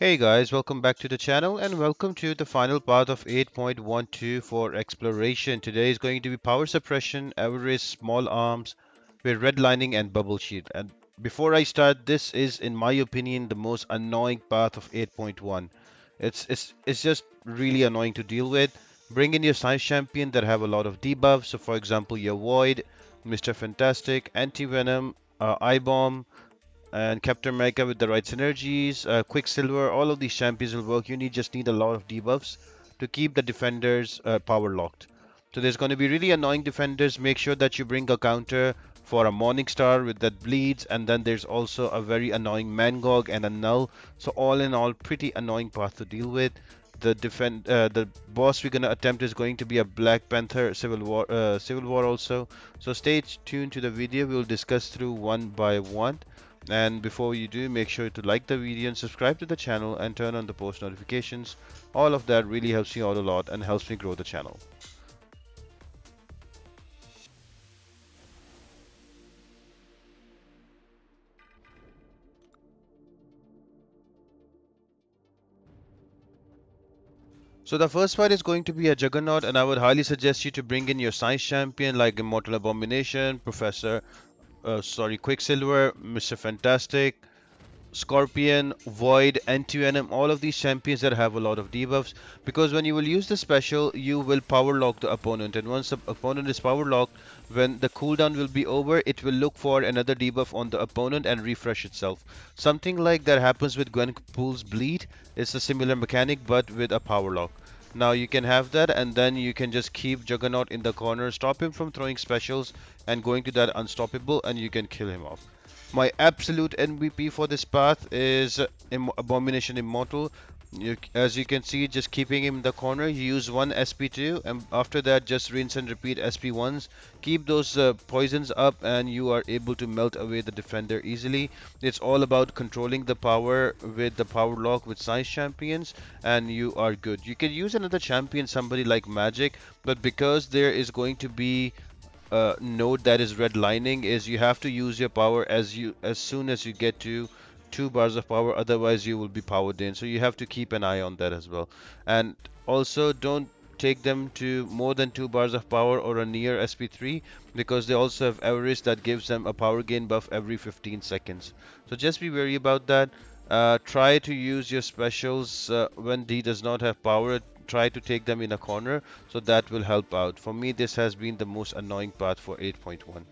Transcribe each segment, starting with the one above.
Hey guys, welcome back to the channel and welcome to the final part of 8.12 for exploration. Today is going to be power suppression, Avarice small arms with redlining and bubble shield. And before I start, this is in my opinion the most annoying path of 8.1. It's, it's, it's just really annoying to deal with. Bring in your science champion that have a lot of debuffs. So for example, your Void, Mr. Fantastic, Anti-Venom, uh, I-Bomb, and Captain America with the right synergies, uh, Quicksilver, all of these champions will work. You need just need a lot of debuffs to keep the defenders uh, power locked. So there's going to be really annoying defenders. Make sure that you bring a counter for a Morningstar with that bleeds, and then there's also a very annoying Mangog and a Knull. So all in all, pretty annoying path to deal with. The defend uh, the boss we're gonna attempt is going to be a Black Panther Civil War uh, Civil War also. So stay tuned to the video. We'll discuss through one by one. And before you do, make sure to like the video and subscribe to the channel and turn on the post notifications. All of that really helps me out a lot and helps me grow the channel. So the first fight is going to be a Juggernaut and I would highly suggest you to bring in your science champion like Immortal Abomination, Professor uh, sorry, Quicksilver, Mr. Fantastic, Scorpion, Void, Anti-Venom, all of these champions that have a lot of debuffs because when you will use the special you will power lock the opponent and once the opponent is power locked when the cooldown will be over it will look for another debuff on the opponent and refresh itself. Something like that happens with Gwenpool's Bleed. It's a similar mechanic but with a power lock. Now you can have that and then you can just keep Juggernaut in the corner, stop him from throwing specials and going to that unstoppable and you can kill him off. My absolute MVP for this path is Abomination Immortal you, as you can see just keeping him in the corner you use one sp2 and after that just rinse and repeat sp1s keep those uh, poisons up and you are able to melt away the defender easily. It's all about controlling the power with the power lock with science champions and you are good. You can use another champion somebody like magic but because there is going to be a node that is redlining is you have to use your power as you as soon as you get to two bars of power otherwise you will be powered in so you have to keep an eye on that as well. And also don't take them to more than two bars of power or a near SP3 because they also have Avarice that gives them a power gain buff every 15 seconds. So just be wary about that. Uh, try to use your specials uh, when D does not have power try to take them in a corner. So that will help out. For me this has been the most annoying part for 8.1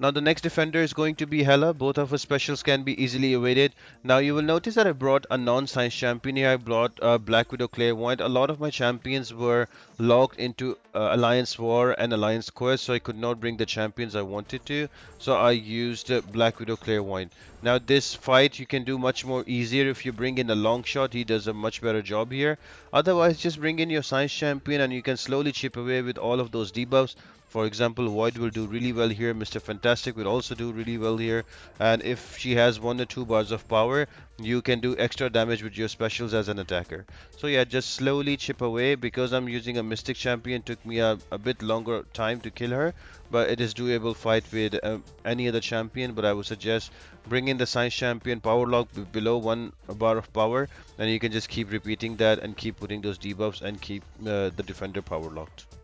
Now the next defender is going to be Hela. Both of her specials can be easily evaded. Now you will notice that I brought a non-science champion here. I brought uh, Black Widow Clairvoyant. A lot of my champions were locked into uh, Alliance War and Alliance Quest, so I could not bring the champions I wanted to. So I used uh, Black Widow Clairvoyant. Now this fight you can do much more easier if you bring in a Longshot. He does a much better job here. Otherwise, just bring in your science champion and you can slowly chip away with all of those debuffs. For example, Void will do really well here. Mr. Fantastic will also do really well here. And if she has one or two bars of power, you can do extra damage with your specials as an attacker. So yeah, just slowly chip away. Because I'm using a Mystic Champion, took me a, a bit longer time to kill her. But it is doable fight with uh, any other champion. But I would suggest bring in the Science Champion power lock below one bar of power. And you can just keep repeating that and keep putting those debuffs and keep uh, the defender power locked.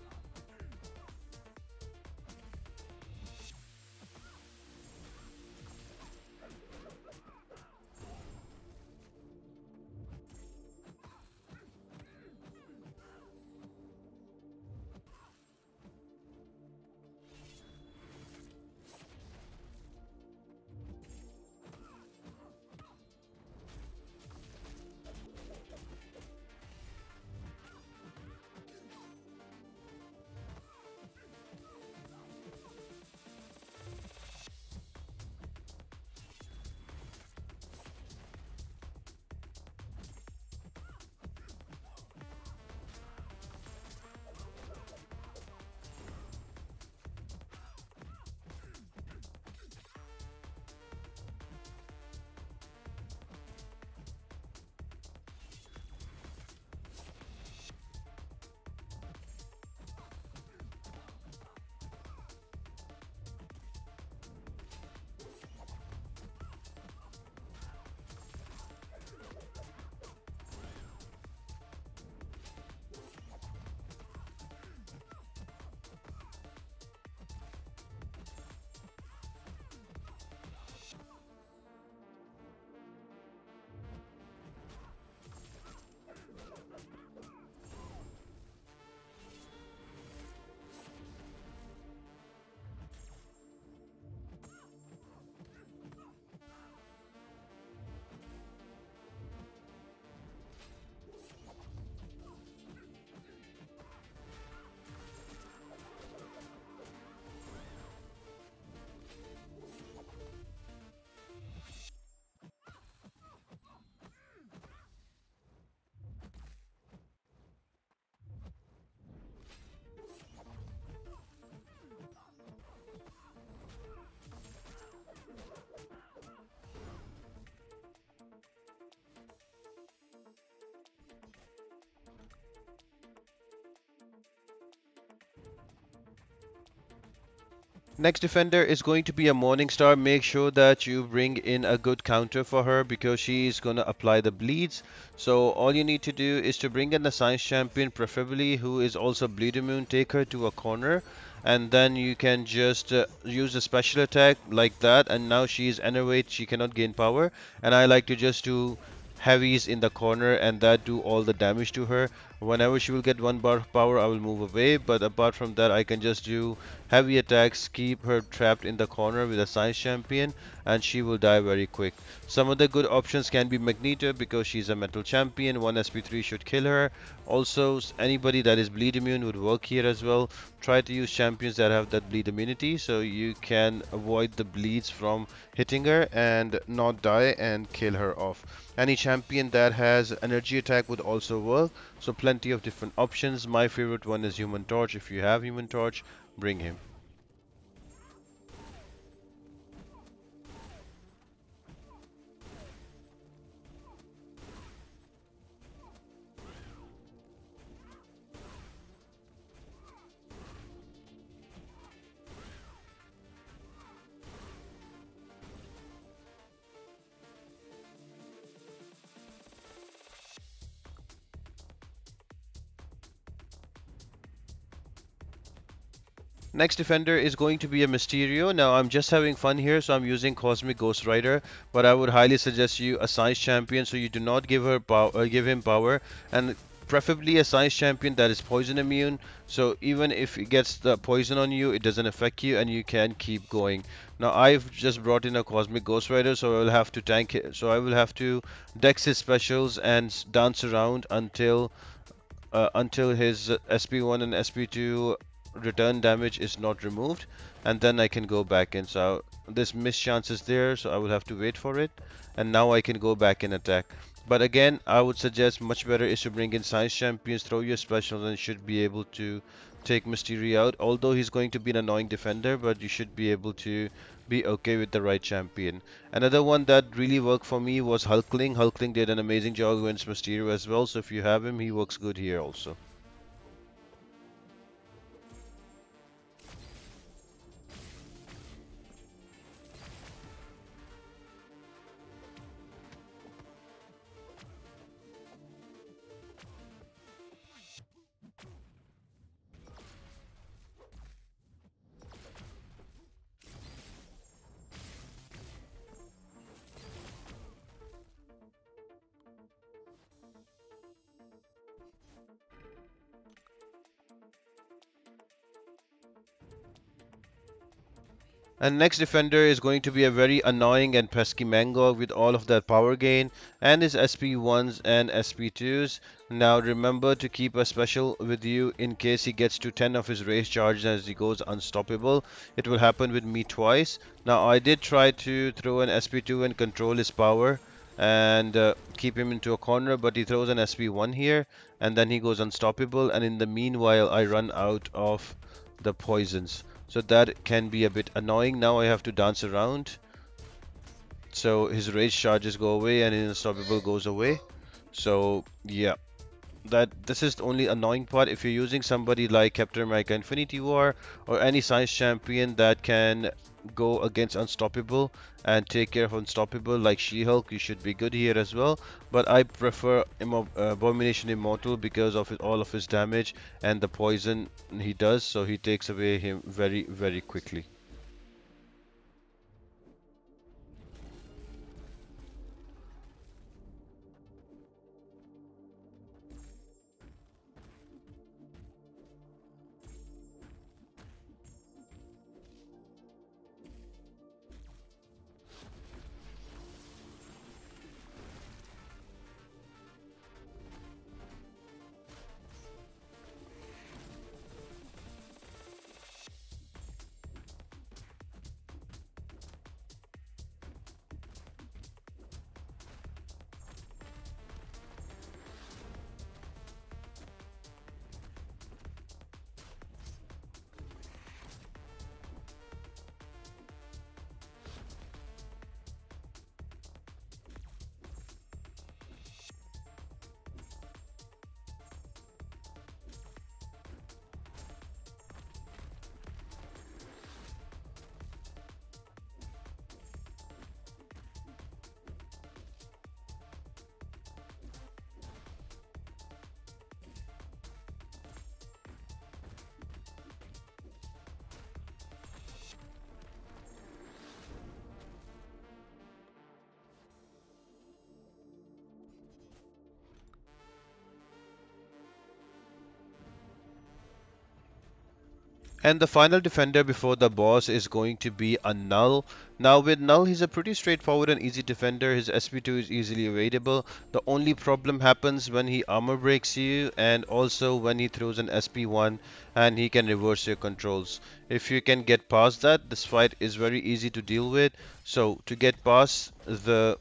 Next defender is going to be a Morningstar. Make sure that you bring in a good counter for her because she is going to apply the bleeds. So all you need to do is to bring in the science champion, preferably who is also bleed immune. Take her to a corner and then you can just uh, use a special attack like that. And now she is enervate. She cannot gain power. And I like to just do heavies in the corner and that do all the damage to her whenever she will get one bar of power I will move away but apart from that I can just do heavy attacks keep her trapped in the corner with a science champion and she will die very quick. Some of the good options can be Magneto because she's a metal champion 1 SP3 should kill her. Also anybody that is bleed immune would work here as well. Try to use champions that have that bleed immunity so you can avoid the bleeds from hitting her and not die and kill her off. Any champion that has energy attack would also work so plenty of different options. My favorite one is human torch. If you have human torch bring him Next defender is going to be a Mysterio. Now I'm just having fun here, so I'm using Cosmic Ghost Rider, but I would highly suggest you a Science Champion so you do not give her power, uh, give him power, and preferably a Science Champion that is poison immune. So even if it gets the poison on you, it doesn't affect you, and you can keep going. Now I've just brought in a Cosmic Ghost Rider, so I will have to tank it. So I will have to dex his specials and dance around until uh, until his SP1 and SP2 return damage is not removed and then I can go back in. So this miss chance is there so I will have to wait for it and now I can go back and attack. But again I would suggest much better is to bring in science champions throw your specials and should be able to take Mysterio out. Although he's going to be an annoying defender but you should be able to be okay with the right champion. Another one that really worked for me was Hulkling. Hulkling did an amazing job against Mysterio as well so if you have him he works good here also And next defender is going to be a very annoying and pesky Mangog with all of that power gain and his SP1s and SP2s. Now remember to keep a special with you in case he gets to 10 of his rage charges as he goes unstoppable. It will happen with me twice. Now I did try to throw an SP2 and control his power and uh, keep him into a corner but he throws an SP1 here and then he goes unstoppable and in the meanwhile I run out of the poisons so that can be a bit annoying. Now I have to dance around. So his rage charges go away and his unstoppable goes away. So yeah. That this is the only annoying part. If you're using somebody like Captain America Infinity War or any science champion that can go against Unstoppable and take care of Unstoppable like She-Hulk you should be good here as well. But I prefer Immo uh, Abomination Immortal because of all of his damage and the poison he does so he takes away him very very quickly And the final defender before the boss is going to be a Knull. Now with Knull, he's a pretty straightforward and easy defender. His SP2 is easily evadable. The only problem happens when he armor breaks you and also when he throws an SP1 and he can reverse your controls. If you can get past that, this fight is very easy to deal with. So to get past the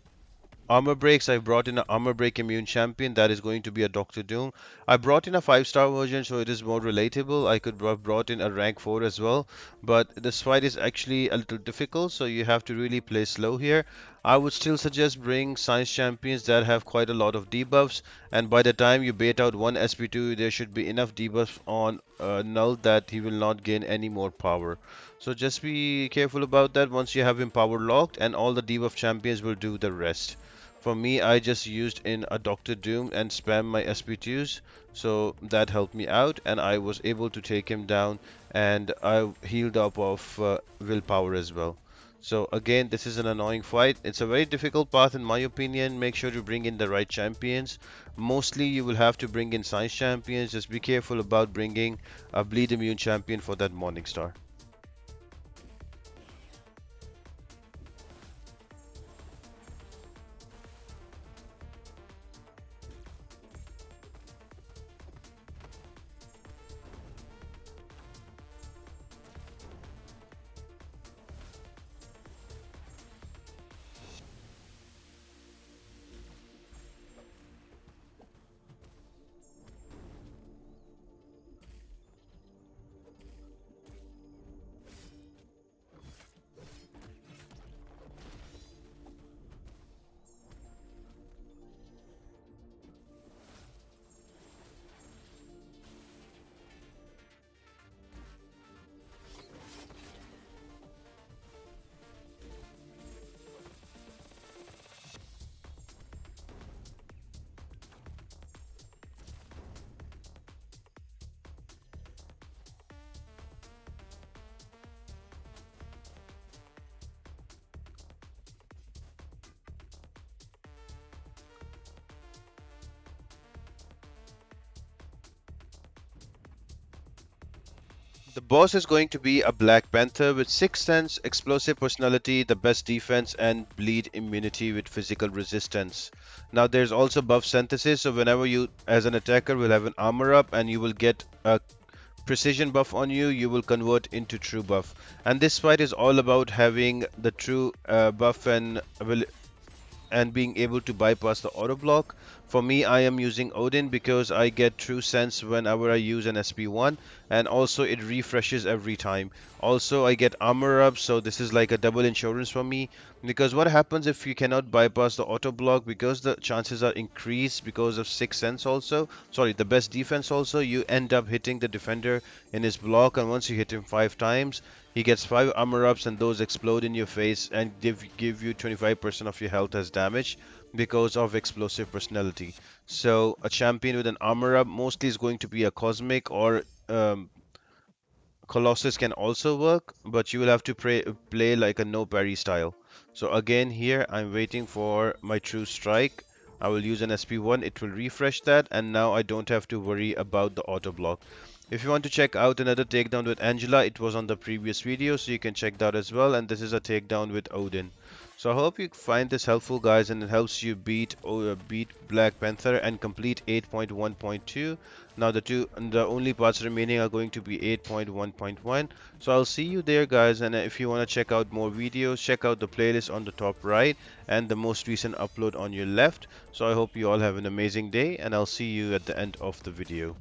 Armor breaks, I've brought in an armor break immune champion that is going to be a Doctor Doom. I brought in a 5 star version so it is more relatable. I could have brought in a rank 4 as well, but this fight is actually a little difficult so you have to really play slow here. I would still suggest bring science champions that have quite a lot of debuffs and by the time you bait out one SP2 there should be enough debuffs on uh, Knull that he will not gain any more power. So just be careful about that once you have him power locked and all the debuff champions will do the rest. For me, I just used in a Doctor Doom and spam my SP2s, so that helped me out and I was able to take him down and I healed up of uh, willpower as well. So again, this is an annoying fight. It's a very difficult path in my opinion. Make sure to bring in the right champions. Mostly you will have to bring in science champions. Just be careful about bringing a bleed immune champion for that morning The boss is going to be a Black Panther with 6 sense, explosive personality, the best defense and bleed immunity with physical resistance. Now there's also buff synthesis so whenever you as an attacker will have an armor up and you will get a precision buff on you, you will convert into true buff. And this fight is all about having the true uh, buff and and being able to bypass the auto block for me, I am using Odin because I get true sense whenever I use an SP1 and also it refreshes every time. Also, I get armor up, so this is like a double insurance for me because what happens if you cannot bypass the auto block because the chances are increased because of 6 sense also, sorry, the best defense also, you end up hitting the defender in his block and once you hit him 5 times, he gets 5 armor ups and those explode in your face and give, give you 25% of your health as damage because of explosive personality. So a champion with an armor up mostly is going to be a cosmic or um, Colossus can also work, but you will have to pray, play like a no parry style. So again here I'm waiting for my true strike. I will use an SP1, it will refresh that and now I don't have to worry about the auto block. If you want to check out another takedown with Angela, it was on the previous video so you can check that as well and this is a takedown with Odin. So I hope you find this helpful guys and it helps you beat uh, beat Black Panther and complete 8.1.2. Now the two the only parts remaining are going to be 8.1.1. So I'll see you there guys and if you want to check out more videos check out the playlist on the top right and the most recent upload on your left. So I hope you all have an amazing day and I'll see you at the end of the video.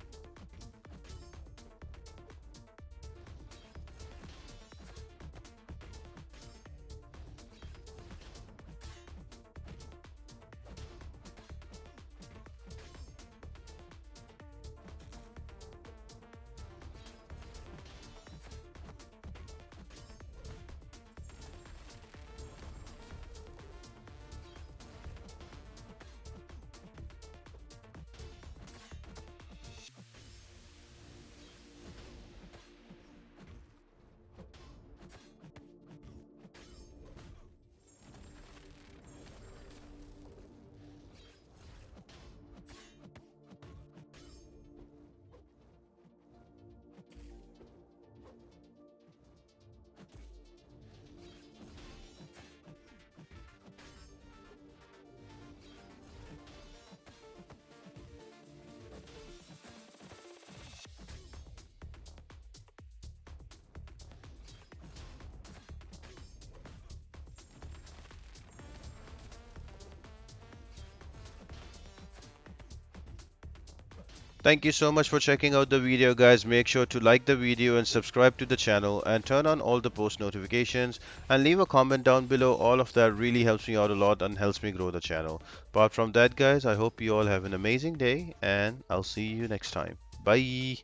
Thank you so much for checking out the video guys. Make sure to like the video and subscribe to the channel and turn on all the post notifications and leave a comment down below. All of that really helps me out a lot and helps me grow the channel. Apart from that guys, I hope you all have an amazing day and I'll see you next time. Bye.